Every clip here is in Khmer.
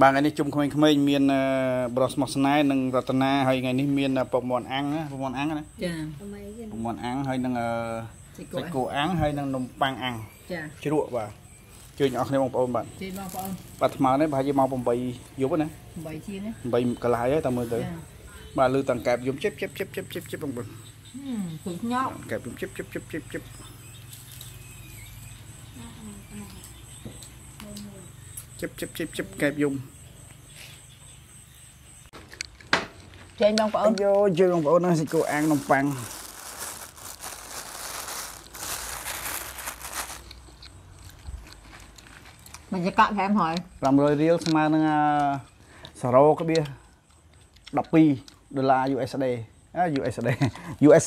បាទថ្ងៃនេះជុំក្មេងៗមានអឺប្រុសស្មោះស្នេហ៍និងរតនាហើយថ្ងៃនេះមានពុកមន់អាំងណាពុកមន់អាំងណាចាអមៃគេពុកមន់អាំងហើយនឹងអឺសាច់សាច់គោគោអាំងហើយនឹងនំប៉័ងអាំងចាជ្រក់បាទជួយអ្នកនរគ្នាបងប្អូនបាទជិះបងប្អូនបាទថ្មនេះប្រហែលជាម៉ោង8យប់ណា8ជាងណា8កន្លះហើយតាមមើលទៅចាបាទលឺតាំងកែបយំជិបជិបជិបជិបជិបជិបបងប្អូនហឹមព្រឹកញប់កែបយំជិបជិបជិបជិប ជិបជិបជិបជិបជិបកែបយំចេញបងប្អូអូននយោជួយបងប្អូនណាសាច់គោអាំងនំប៉័ងមិនចកថែមហើយ500រៀលស្មើនឹងអឺសារ៉ូក្បៀស12ដុល្លារ USD អឺ USD US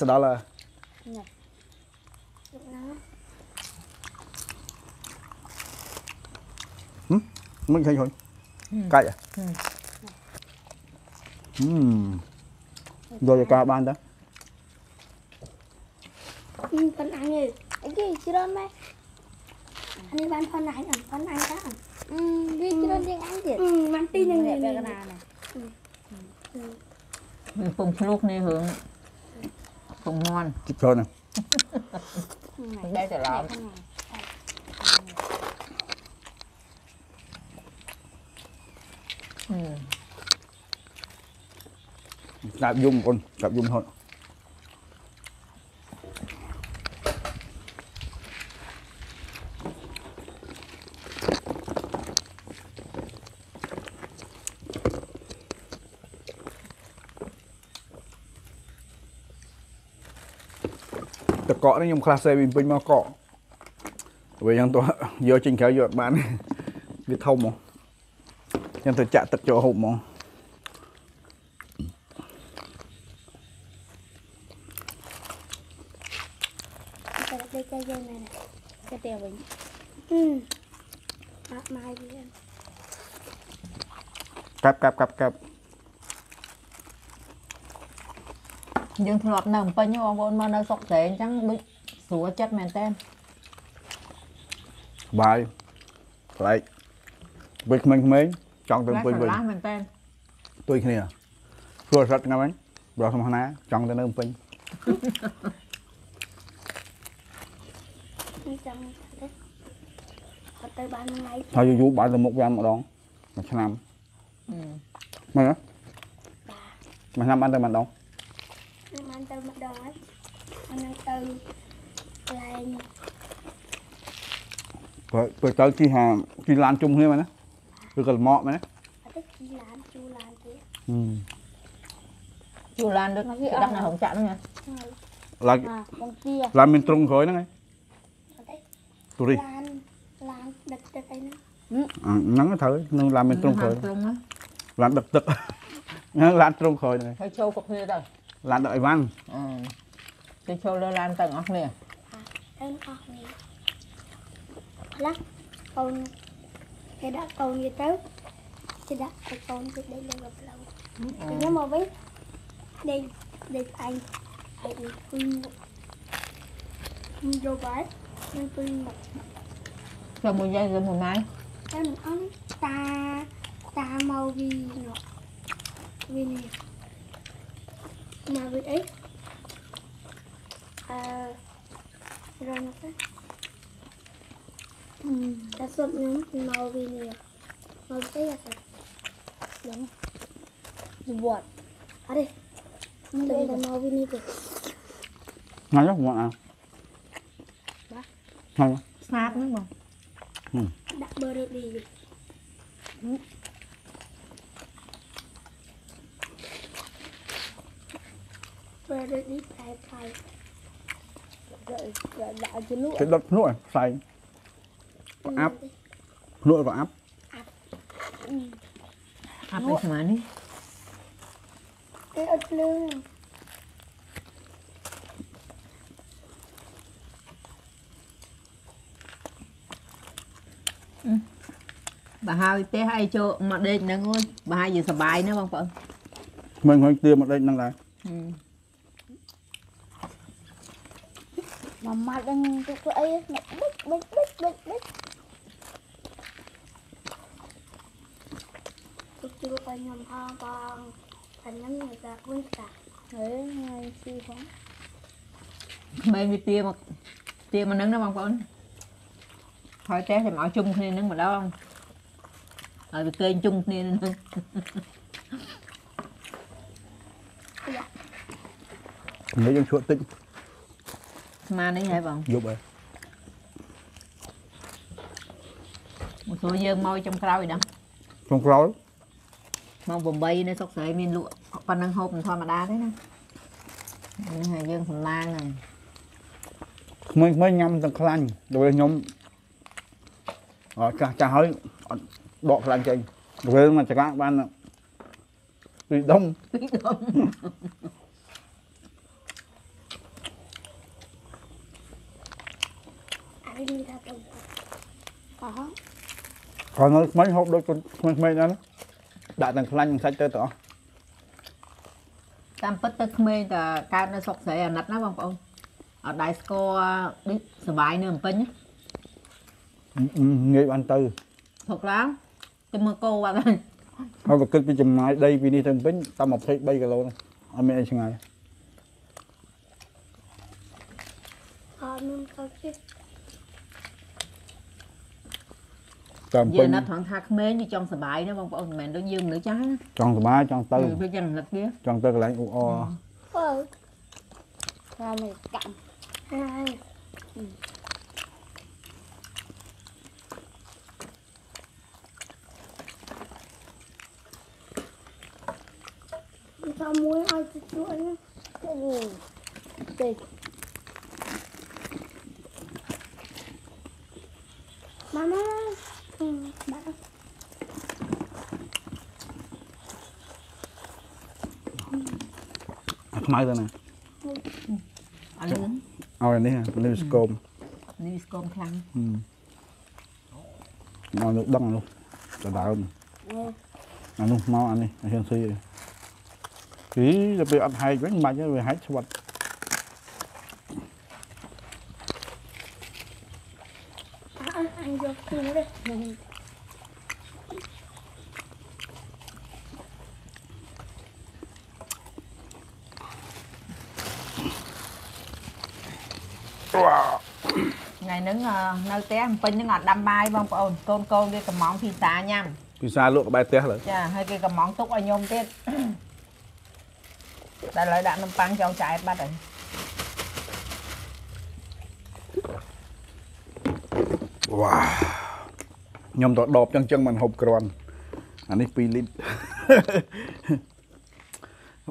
มันใช่หนไก่อ่ะอืมโดยกาบานจ้ะอืมเป็นอันนี้ไอ้กี่ชิโร่ไหมอันนี้บ้านพ่อนายอ่ะพ่อนายจ้ะอืมกี่ชิโร่ยังอันเดียวอืมมันตีหนึ่งเนี่ยเป็นนาเนี่ยมีปุ่มคลุกนี่หึงปุ่มนอนจิบชนอ่ะได้แต่เรา ស្ដាប់យំបងប្អូនស្ដាប់យំហត់តកកនេះខ្ញុំខ្លះសេវិញពេញមកកកវាយ៉ាងទៅយកចេញក្រៅយកអត់បានវាធំហ្មងយ៉ាងទៅចាក់ទឹកចូលហូបហ្មង តែដូចតែយើងណែ តែតែវិញអឺអត់ម៉ៃវាកាប់កាប់កាប់កាប់យើងធ្លាប់នៅភ្នំពេញបងប្អូនមកនៅស្រុកស្រែអញ្ចឹងដូចស្រួលចិត្តមែនតើបាយប្លែកវិញក្មេងៗចង់ទៅពេញវិញឡាស់មែនតើទួយគ្នាព្រោះរត់ថ្ងៃវិញបរោះសំណាចង់ទៅនៅពេញនេះ ចាំទៅអត់ទៅបានថ្ងៃហើយយូរបានទៅមុខយ៉ាងម្ដងមួយឆ្នាំហឹមមើលមួយឆ្នាំបានទៅម្ដងបានទៅម្ដងហើយអានឹងទៅកន្លែងព្រោះព្រោះទៅជីហាជីឡានជុំគ្នាមែនណាឬក៏លម៉កមែនណាអត់ទៅជីឡានជូឡានទៀតជួឡានដូចគេដាក់នៅក្នុងចាក់ហ្នឹងណាហើយឡើងអាបងជាឡើងមានទ្រុងក្រោយហ្នឹងឯងអត់ទេ ទូរីឡានឡានដឹកទឹកអីហ្នឹងហ្នឹងត្រូវនឹងឡើងមានទ្រុងក្រោយទ្រង់ណាឡានដឹកទឹកហ្នឹងឡានទ្រុងក្រោយហ្នឹងឯងហើយចូលគ្រប់គ្នាទៅឡានដឹកអីវ៉ាន់អឺទៅចូលលើឡានទាំងអស់គ្នាទៅអស់នេះខ្លះកូនគេដាក់កូនវាទៅគេដាក់ឲ្យកូនទៅដេកលើកផ្លូវខ្ញុំមកវិញដេកដេកឯងឯងគួយមកយកបាយ nhưng tôi một giây rồi một mai cái một ta ta màu vì nó vì này mà vì ấy. À, rồi một cái đã sụp những màu vi này màu cái là phải đúng. Buồn. Ở đây. Đây là màu vì này ngon buồn à thôi. Sạp nữa mà đặt bơ được đi ừ. bơ được đi phải phải. Cái đất nuôi xài. Có ừ, áp. nuôi có áp. Áp. Cái ừ. mà đi. Cái ớt lương ក់ឯងផ្សែងប្រអាប់ភ្នក់ប្រអាប់អាប់ដូចស្មាននេះគេអត់ភ្លើងបើហើយទេហើយចូលមកដេកហ្នឹងអើយបើហើយយើងសប្បាយណាបងប្អូនក្មេងៗទៀមមកដេកហ្នឹងដែរហឹមមកម៉ាត់ដឹងទៅធ្វើអីមកបិចបិចបិចបិចបិចលក់ឲ្យខ្ញុំផងបងតែខ្ញុំនៅតែគួនតាហេថ្ងៃស៊ីផងក្មេងវាទាមកទាមកហ្នឹងណាបងប្អូនហើយតែចាំឲ្យជុំគ្នាហ្នឹងម្ដង ហើយវាគេងជុំគ្នាហ្នឹងនេះយើងឈក់តិចស្មាននេះហើយបងយប់ហើយមកសួរយើងមកចំក្រោយដល់ក្នុងក្រោយម៉ោង8នៅសុកស្រីមានលក់ប៉ុណ្ណឹងហូបមិនធម្មតាទេណានេះហើយយើងសំឡាងហ្នឹងក្មេងៗញ៉ាំទាំងខ្លាញ់ដល់ខ្ញុំអត់ចាស់ចាស់ហើយអត់ ដកខ្លាញ់ចេញពេលមកចង្កាក់បានពីដុំពីដងអានេះមានថាទៅអោះ còn nó mấy hộp đôi con mấy mấy đó đã từng khăn sách tới tỏ តាមពិតទៅក្មេងតែកើតនៅសុកស្រីអាណិតណាបងប្អូនអត់ដែរស្គាល់ដូចសុបាយនៅអំពេញណា nghĩ ban tư ផុកឡើង ទៅមើលគោបាត់ហើយ thôi và cứ chùm mai đây vì đi thân bính tao một thấy bay cái lô này anh mẹ anh ngày អត់មានខុសទេ tao យើង bính ណាត់ត្រង់ថាក្មេងវាចង់សុបាយណាបងប្អូនមិនមែនដូចយើងមនុស្សចាស់ណា tròn từ má tròn គឺ tư វាយ៉ាងអាណិតវា tròn tư cái lạnh u o បើថាមិនកាំហើយតាមមួយឲ្យ ទៅជួយណាអូទេម៉ាម៉ាអឺបាក់ mai rồi nè អត់លឿន ao này nè lên scom នេះស្គមខ្លាំង ừ. mau nước đăng luôn cho đào không អឺ ăn luôn mau ăn đi ăn xem suy thì là bị ăn hay bánh mạch về hái sọt អើអញយកទូទេនឹងថ្ងៃហ្នឹងអឺនៅផ្ទះអំពេញហ្នឹងអត់ដាំបាយបងប្អូនកូនកូនគេកំងភីសាញ៉ាំ vì sao lụa cái bài té rồi ចាហើយគេកំងទុកឲ្យខ្ញុំទៀត តែឥឡូវដាក់នំប៉័ងចោលចែកបាត់ហើយ wow nhom tọt đọp chân chân mình hộp còn anh ấy pi lít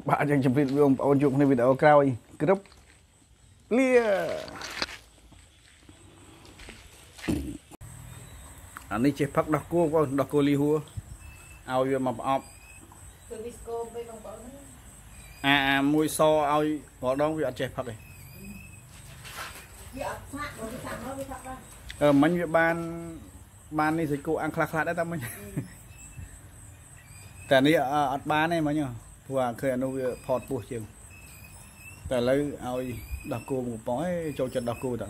bạn chân chụp video ôn chụp này video cao đi group lia anh ấy chỉ phát đọc cô con đọc cô li hua ao vô mà ọp គឺវីស្គមទៅបងប្អូន à à mùi so ao họ đó vì ăn chè phát này វាអត់ស្មាក់មកវាស្មាក់មកវាថាបាន ờ mình với ban ban នេះសិចគូអាំងខ្លះខ្លះដែរតែមិញតែនេះអអត់បានទេមិញហ៎ព្រោះអាឃើញអានោះវាផតពោះជាងតែឥឡូវឲ្យដោះគោមកប៉ុងឯងចូលចិត្តដោះគោតើ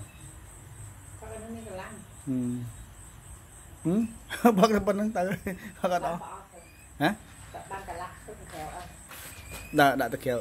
គាត់នឹងមានកន្លងហឹមហឹមបើកតែប៉ុណ្្នឹងទៅហឹកអត់អស់ហ៎បានកន្លះទុកក្រៅអត់ ដាក់ដាក់ទៅក្រៅ